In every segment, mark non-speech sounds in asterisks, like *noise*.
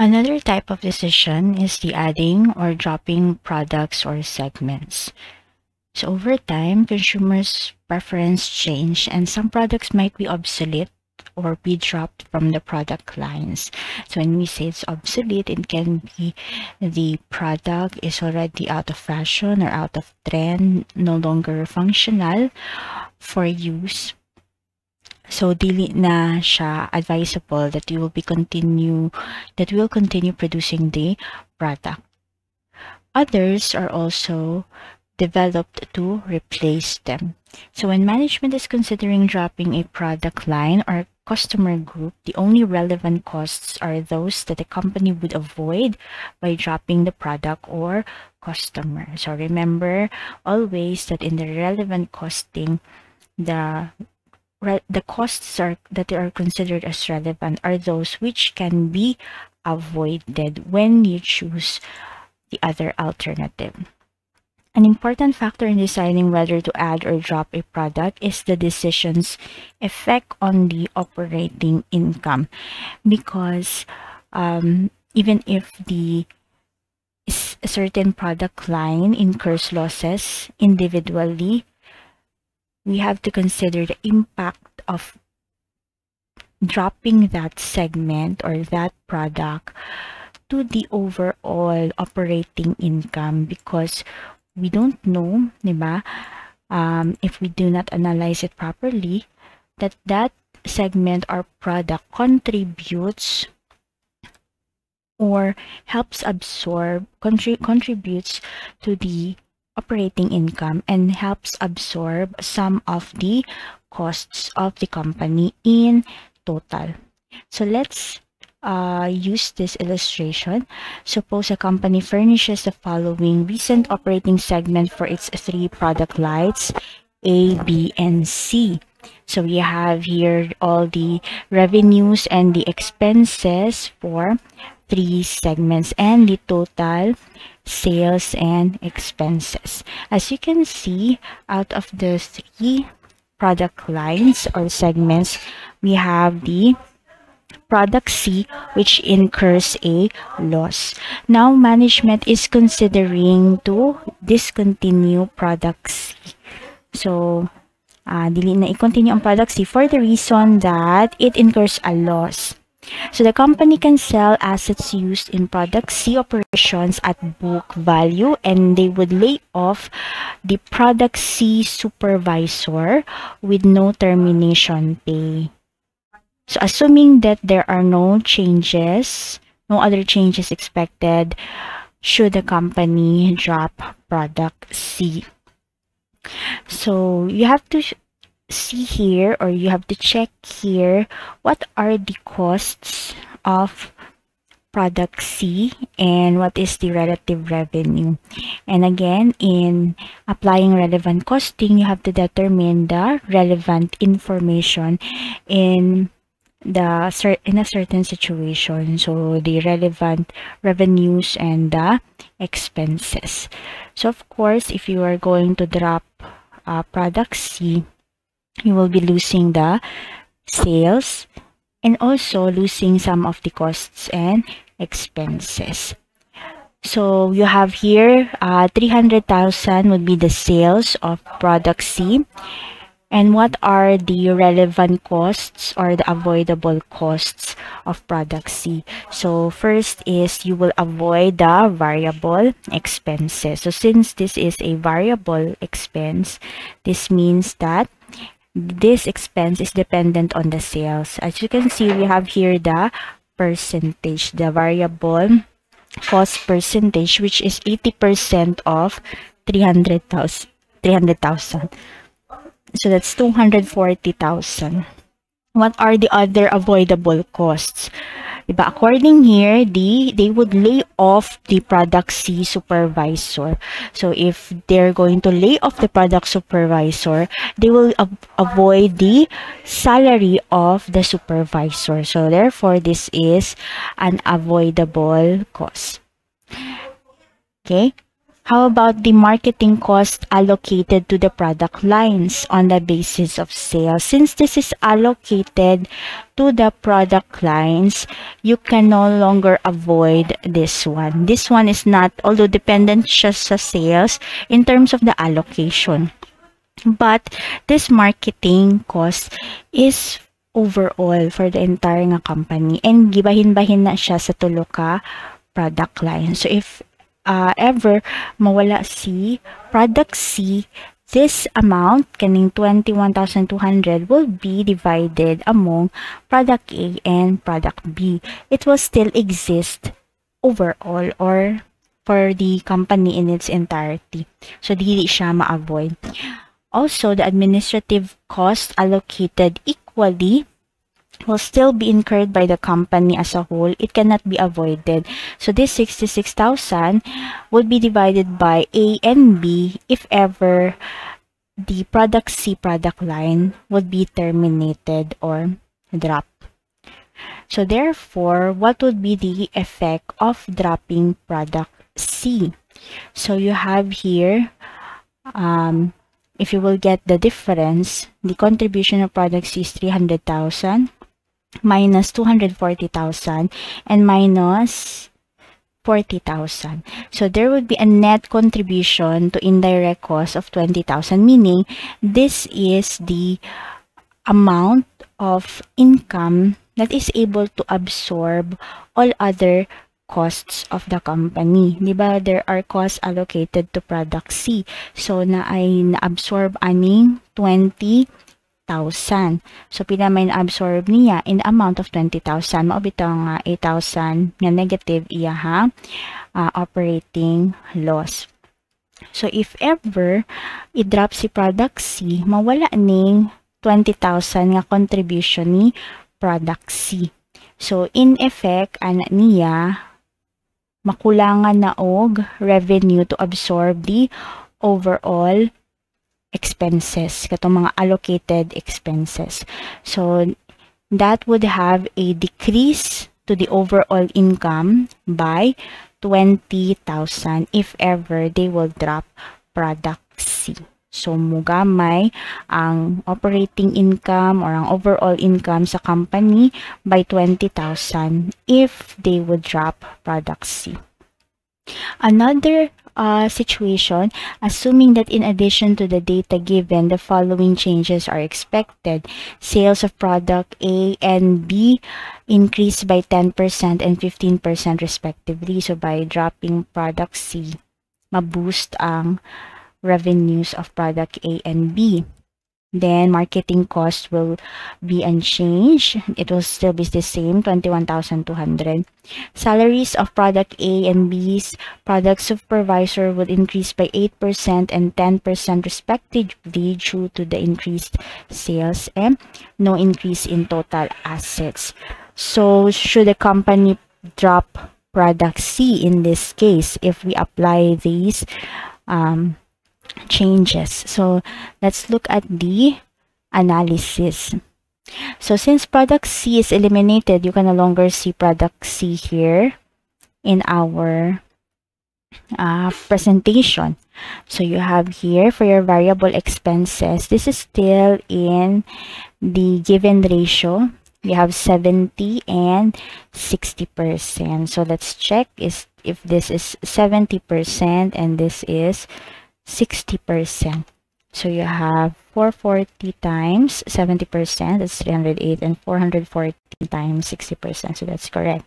Another type of decision is the adding or dropping products or segments. So over time, consumers' preference change and some products might be obsolete or be dropped from the product lines. So when we say it's obsolete, it can be the product is already out of fashion or out of trend, no longer functional for use. So dili na siya advisable that you will be continue that will continue producing the product. Others are also developed to replace them. So when management is considering dropping a product line or customer group, the only relevant costs are those that the company would avoid by dropping the product or customer. So remember always that in the relevant costing, the the costs are that are considered as relevant are those which can be avoided when you choose the other alternative. An important factor in deciding whether to add or drop a product is the decision's effect on the operating income because um, even if the certain product line incurs losses individually, we have to consider the impact of dropping that segment or that product to the overall operating income because we don't know, um, if we do not analyze it properly, that that segment or product contributes or helps absorb, contrib contributes to the operating income and helps absorb some of the costs of the company in total. So let's uh, use this illustration. Suppose a company furnishes the following recent operating segment for its three product lines, A, B, and C. So we have here all the revenues and the expenses for three segments and the total sales and expenses. As you can see, out of the three product lines or segments, we have the product C, which incurs a loss. Now, management is considering to discontinue product C. So, uh, dili na i-continue ang product C for the reason that it incurs a loss. So the company can sell assets used in product C operations at book value and they would lay off the product C supervisor with no termination pay. So assuming that there are no changes, no other changes expected, should the company drop product C. So you have to see here or you have to check here what are the costs of product C and what is the relative revenue. And again, in applying relevant costing, you have to determine the relevant information in the in a certain situation so the relevant revenues and the expenses so of course if you are going to drop uh, product C you will be losing the sales and also losing some of the costs and expenses so you have here uh, 300,000 would be the sales of product C and what are the relevant costs or the avoidable costs of product C. So first is you will avoid the variable expenses. So since this is a variable expense, this means that this expense is dependent on the sales. As you can see, we have here the percentage, the variable cost percentage, which is 80% of 300,000. 300,000. So that's 240,000. What are the other avoidable costs? Diba? According here, the, they would lay off the product C supervisor. So if they're going to lay off the product supervisor, they will avoid the salary of the supervisor. So therefore, this is an avoidable cost. Okay? How about the marketing cost allocated to the product lines on the basis of sales? Since this is allocated to the product lines, you can no longer avoid this one. This one is not, although dependent just sa sales, in terms of the allocation. But this marketing cost is overall for the entire nga company and gibahin-bahin na siya sa tulo ka product line. So if uh, ever mawala si product C, this amount, kaning 21,200, will be divided among product A and product B. It will still exist overall or for the company in its entirety. So, dili siya ma-avoid. Also, the administrative cost allocated equally will still be incurred by the company as a whole. It cannot be avoided. So this 66,000 would be divided by A and B if ever the product C product line would be terminated or dropped. So therefore, what would be the effect of dropping product C? So you have here, um, if you will get the difference, the contribution of product C is 300,000 minus 240,000 and minus 40,000. So there would be a net contribution to indirect cost of 20,000 meaning this is the amount of income that is able to absorb all other costs of the company. Di ba? There are costs allocated to product C. So na ay na-absorb aning 20 8,000. So, pila may absorb niya in the amount of 20,000. Maubito nga 8,000 na negative iya ha, uh, operating loss. So, if ever, i-drop si product C, mawala ning 20,000 nga contribution ni product C. So, in effect, ana niya, makulangan na og revenue to absorb the overall expenses, katong mga allocated expenses. So, that would have a decrease to the overall income by 20,000 if ever they will drop product C. So, mugamay ang operating income or ang overall income sa company by 20,000 if they would drop product C. Another uh, situation, assuming that in addition to the data given, the following changes are expected. Sales of product A and B increase by 10% and 15% respectively. So by dropping product C, ma-boost ang revenues of product A and B. then marketing cost will be unchanged. It will still be the same 21,200 salaries of product A and B's product supervisor would increase by 8% and 10% respectively due to the increased sales and no increase in total assets. So should the company drop product C in this case if we apply these um, changes. So let's look at the analysis. So since product C is eliminated, you can no longer see product C here in our uh, presentation. So you have here for your variable expenses, this is still in the given ratio. You have 70 and 60%. So let's check is if this is 70% and this is 60%. So you have 440 times 70%, that's 308, and 440 times 60%, so that's correct.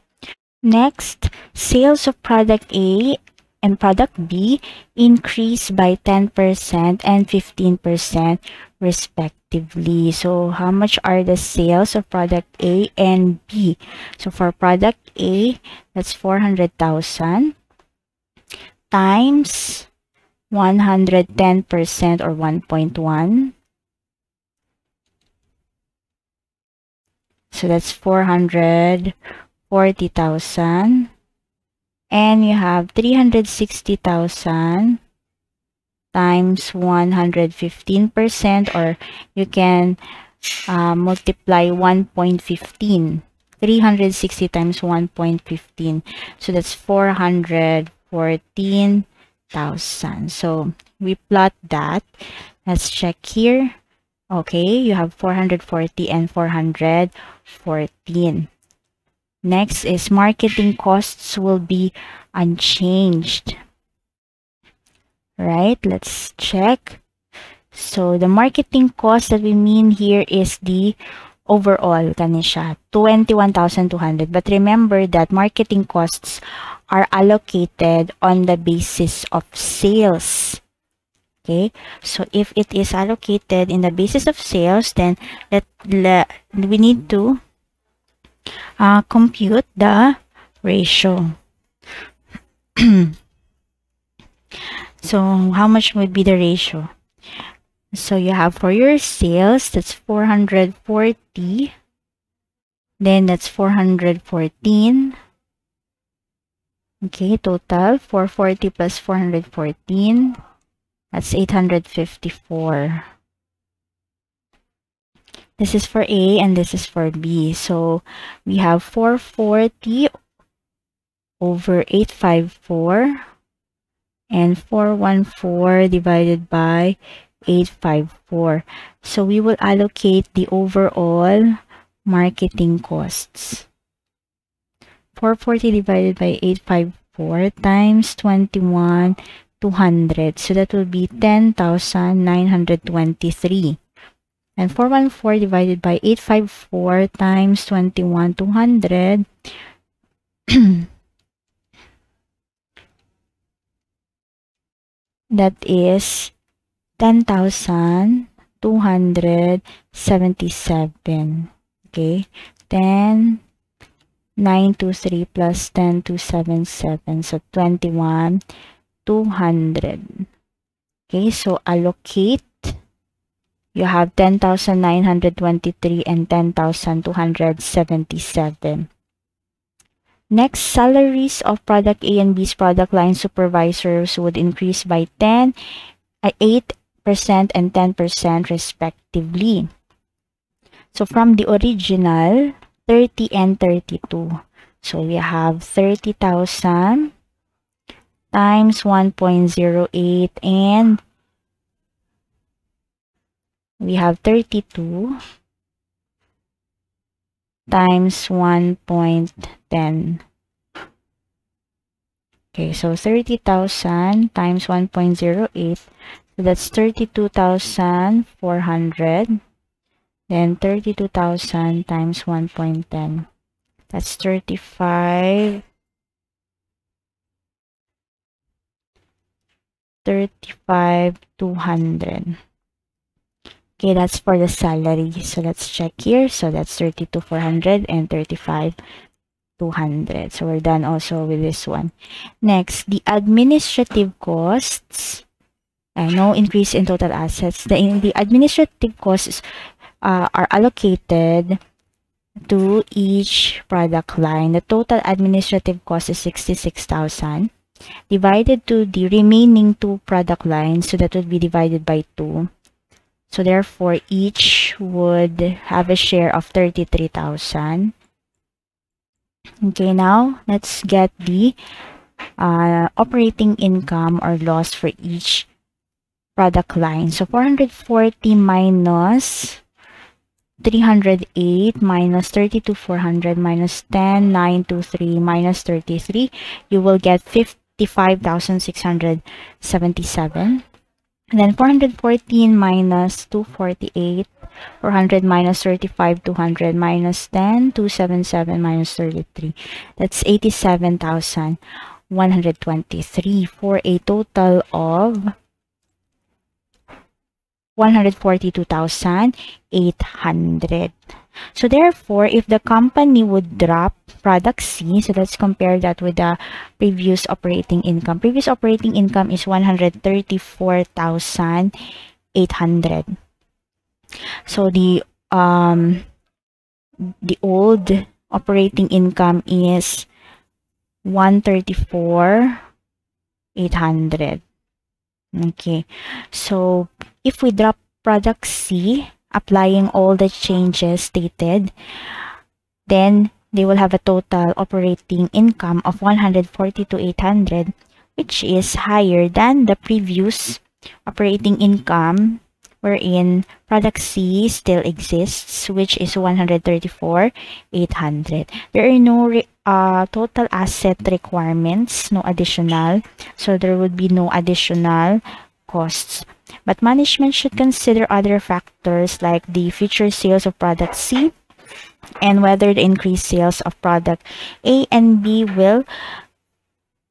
Next, sales of product A and product B increase by 10% and 15% respectively. So how much are the sales of product A and B? So for product A, that's 400,000 times 110% or 1.1. So that's 440,000. And you have 360,000 times 115% or you can uh, multiply 1.15. 360 times 1.15. So that's 414 thousand. So we plot that. Let's check here. Okay, you have 440 and 414. Next is marketing costs will be unchanged. Right, let's check. So the marketing cost that we mean here is the overall kanisha 21,200 but remember that marketing costs are allocated on the basis of sales. Okay? So if it is allocated in the basis of sales then let, let we need to uh, compute the ratio. *clears throat* So how much would be the ratio so you have for your sales that's 440 then that's 414 okay total 440 plus 414 that's 854. This is for A and this is for B. So we have 440 over 854 and 414 divided by 854. So we will allocate the overall marketing costs. 440 divided by 854 times 21 200. So that will be 10,923. And 414 divided by 854 times 21, 200. *clears throat* that is 10,277. Okay. 10, 923 plus 10,277. So 21, 200. Okay, so allocate. You have 10,923 and 10,277. Next, salaries of product A and B's product line supervisors would increase by 10, 8% uh, and 10% respectively. So from the original, 30 and 32. So we have 30,000 times 1.08 and we have 32 times 1.10 okay so 30,000 times 1.08 so that's 32,400 then 32,000 times 1.10 that's 35 35 200 okay that's for the salary. So let's check here. So that's 32 400 and 35 200 so we're done also with this one. Next the administrative costs uh, no increase in total assets the in the administrative costs uh, are allocated to each product line the total administrative cost is 66,000 divided to the remaining two product lines. So that would be divided by 2. So therefore, each would have a share of 33,000. Okay, now let's get the uh, operating income or loss for each product line. So 440 minus 308 minus 32,400 minus 10,923 minus 33, you will get 55,677. And then 414 minus 248, 400 minus 35, 200 minus 10, 277 minus 33. That's 87,123 for a total of 142,800. So therefore, if the company would drop product C, so let's compare that with the previous operating income. Previous operating income is 134,800. So the um the old operating income is 134,800. Okay. So if we drop product C, applying all the changes stated, then they will have a total operating income of 142,800 which is higher than the previous operating income wherein product C still exists, which is 134,800. There are no uh, total asset requirements, no additional. So there would be no additional costs. But management should consider other factors like the future sales of product C and whether the increased sales of product A and B will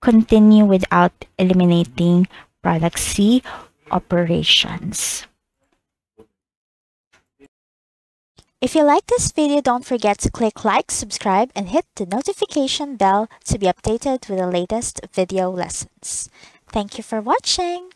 continue without eliminating product C operations. If you like this video, don't forget to click like, subscribe, and hit the notification bell to be updated with the latest video lessons. Thank you for watching!